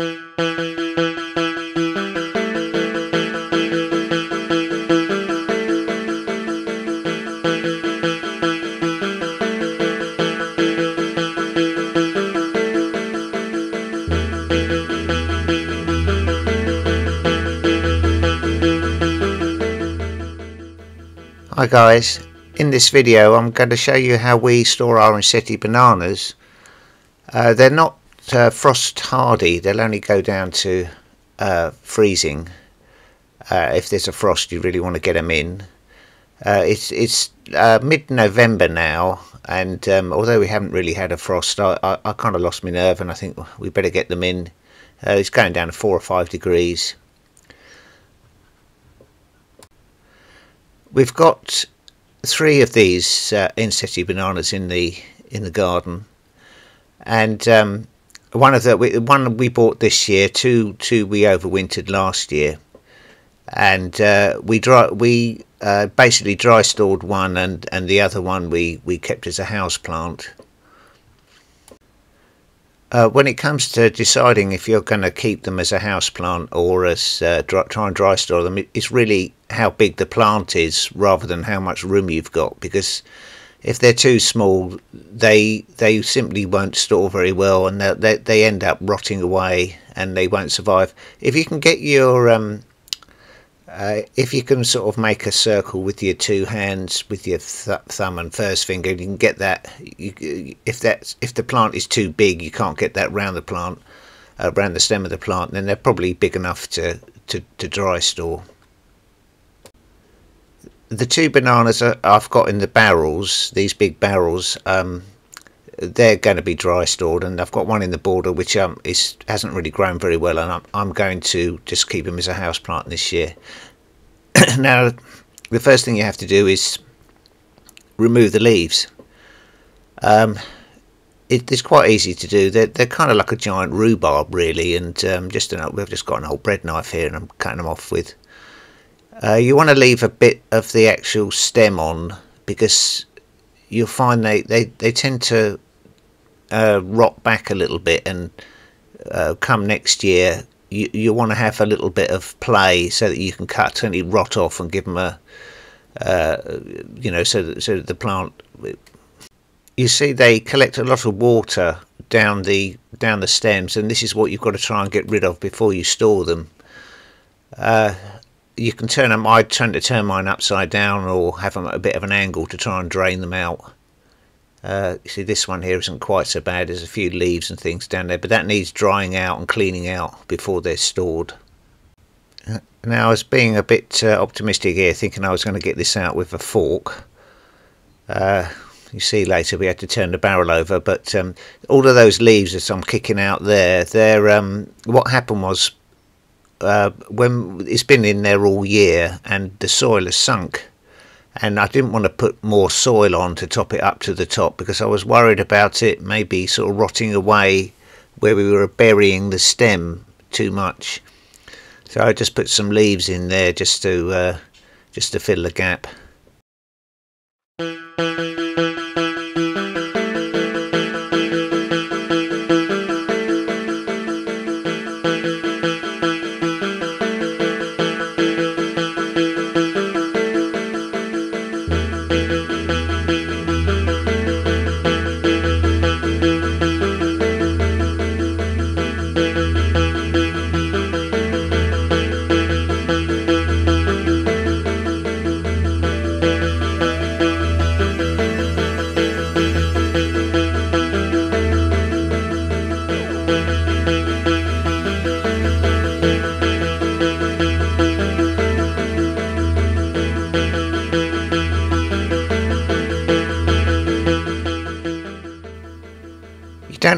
Hi guys, in this video I'm going to show you how we store our Ensete bananas. Uh, they're not uh, frost hardy, they'll only go down to uh, freezing. Uh, if there's a frost you really want to get them in. Uh, it's it's uh, mid-November now and um, although we haven't really had a frost I, I, I kind of lost my nerve and I think we better get them in. it's going down to 4 or 5 degrees. We've got three of these uh, Ensete bananas in the in the garden, and um, one of the one we bought this year, two two we overwintered last year, and uh, we dry we uh, basically dry stored one, and and the other one we we kept as a house plant. Uh, when it comes to deciding if you're going to keep them as a house plant or as uh, dry, try and dry store them, it's really how big the plant is rather than how much room you've got. Because if they're too small, they they simply won't store very well, and they they end up rotting away and they won't survive. If you can get your um, uh, if you can sort of make a circle with your two hands, with your th thumb and first finger, you can get that. You, if that if the plant is too big, you can't get that round the plant, uh, around the stem of the plant. Then they're probably big enough to to, to dry store. The two bananas I've got in the barrels, these big barrels, um, they're going to be dry stored and I've got one in the border which um, is, hasn't really grown very well and I'm, I'm going to just keep him as a house plant this year. now the first thing you have to do is remove the leaves. Um, it, it's quite easy to do. They're, they're kind of like a giant rhubarb really and um, just an, we've just got an old bread knife here and I'm cutting them off with. Uh, you want to leave a bit of the actual stem on because you'll find they, they, they tend to uh, rot back a little bit and uh, come next year you, you want to have a little bit of play so that you can cut any rot off and give them a uh, you know so that, so that the plant you see they collect a lot of water down the down the stems and this is what you've got to try and get rid of before you store them. Uh, you can turn them I tend to turn mine upside down or have them at a bit of an angle to try and drain them out uh, see this one here isn't quite so bad. There's a few leaves and things down there, but that needs drying out and cleaning out before they're stored. Now I was being a bit uh, optimistic here, thinking I was going to get this out with a fork. Uh, you see later we had to turn the barrel over, but um, all of those leaves that I'm kicking out there, they're, um, what happened was uh, when it's been in there all year and the soil has sunk and I didn't want to put more soil on to top it up to the top because I was worried about it maybe sort of rotting away where we were burying the stem too much. So I just put some leaves in there just to uh, just to fill the gap.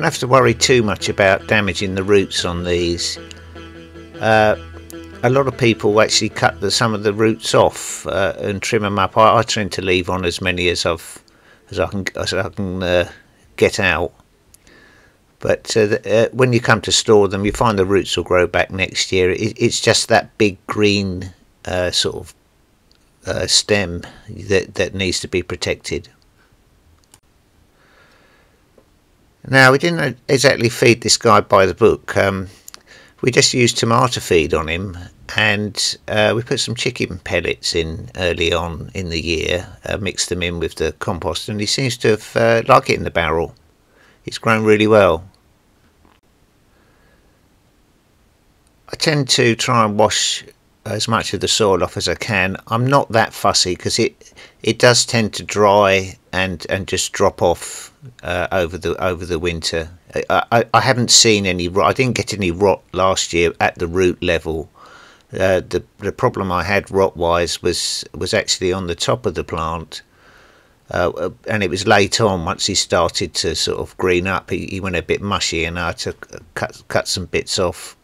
Don't have to worry too much about damaging the roots on these. Uh, a lot of people actually cut the, some of the roots off uh, and trim them up. I, I, tend to leave on as many as I've as I can as I can uh, get out. But uh, the, uh, when you come to store them, you find the roots will grow back next year. It, it's just that big green uh, sort of stem that that needs to be protected. Now, we didn't exactly feed this guy by the book. Um, we just used tomato feed on him and uh, we put some chicken pellets in early on in the year, uh, mixed them in with the compost, and he seems to have uh, liked it in the barrel. It's grown really well. I tend to try and wash as much of the soil off as I can. I'm not that fussy because it it does tend to dry and and just drop off uh, over the over the winter. I, I, I haven't seen any rot. I didn't get any rot last year at the root level. Uh, the the problem I had rot wise was was actually on the top of the plant. Uh, and it was late on once he started to sort of green up he, he went a bit mushy and I had to cut cut some bits off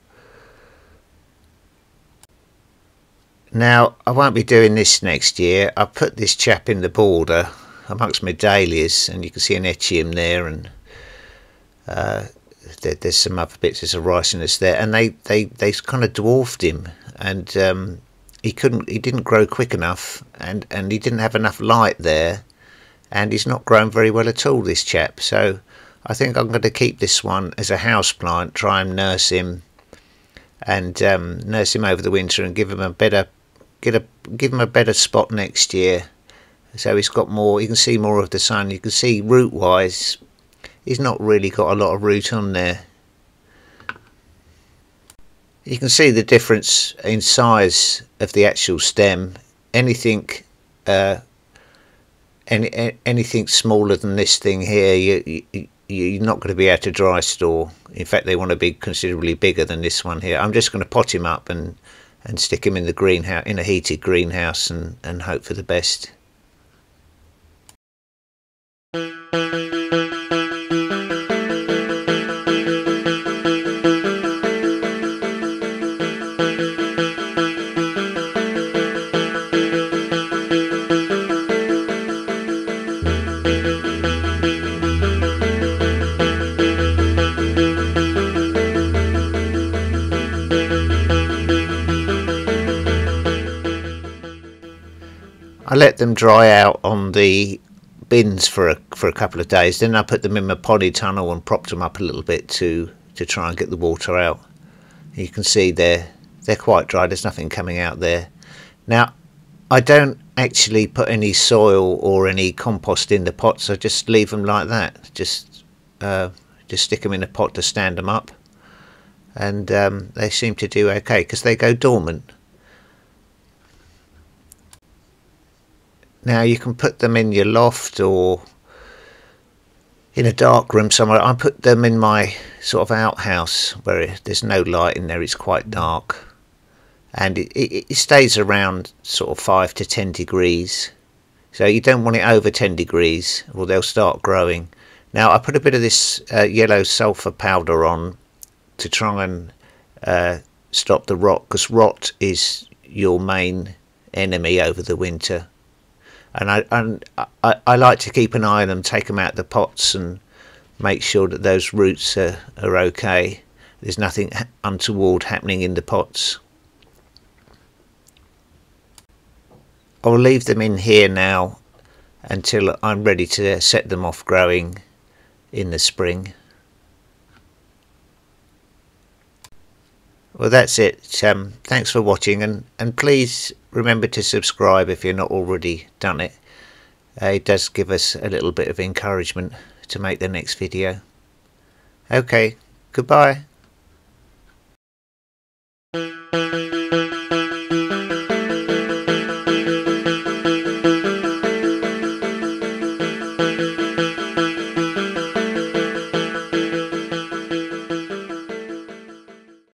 Now, I won't be doing this next year. I put this chap in the border amongst my dahlias, and you can see an echium there, and uh, there, there's some other bits. There's a ricinus there, and they, they, they kind of dwarfed him, and um, he couldn't. He didn't grow quick enough, and, and he didn't have enough light there, and he's not grown very well at all. This chap, so I think I'm going to keep this one as a house plant. Try and nurse him and um, nurse him over the winter and give him a better get a give him a better spot next year so he's got more you can see more of the sun you can see root wise he's not really got a lot of root on there you can see the difference in size of the actual stem anything uh, any, anything smaller than this thing here you, you you're not going to be able to dry store. In fact, they want to be considerably bigger than this one here. I'm just going to pot him up and and stick them in the greenhouse in a heated greenhouse and, and hope for the best. Let them dry out on the bins for a for a couple of days. Then I put them in my polytunnel and propped them up a little bit to to try and get the water out. You can see they're they're quite dry. There's nothing coming out there. Now I don't actually put any soil or any compost in the pots. I just leave them like that. Just uh, just stick them in a pot to stand them up, and um, they seem to do okay because they go dormant. Now you can put them in your loft or in a dark room somewhere. I put them in my sort of outhouse where there's no light in there. It's quite dark, and it, it, it stays around sort of five to ten degrees. So you don't want it over ten degrees, or they'll start growing. Now I put a bit of this uh, yellow sulfur powder on to try and uh, stop the rot, because rot is your main enemy over the winter and I and I, I like to keep an eye on them, take them out of the pots, and make sure that those roots are, are okay. There's nothing untoward happening in the pots. I'll leave them in here now until I'm ready to set them off growing in the spring. Well, that's it. Um, thanks for watching, and, and please remember to subscribe if you're not already done it. Uh, it does give us a little bit of encouragement to make the next video. Okay, goodbye.